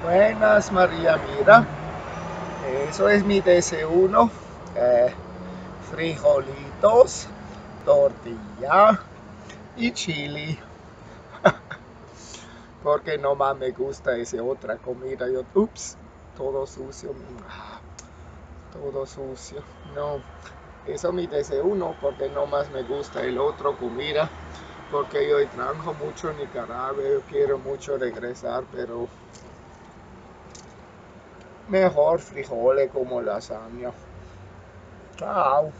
Buenas María, mira, eso es mi desayuno, eh, frijolitos, tortilla y chili, porque no más me gusta esa otra comida, yo, ups, todo sucio, todo sucio, no, eso es mi desayuno porque no más me gusta el otro comida, porque yo extraño mucho Nicaragua, yo quiero mucho regresar, pero mejor frijoles como lasaña. Chao.